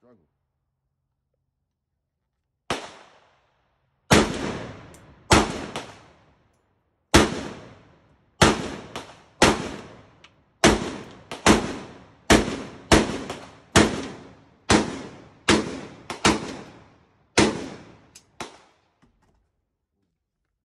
struggle.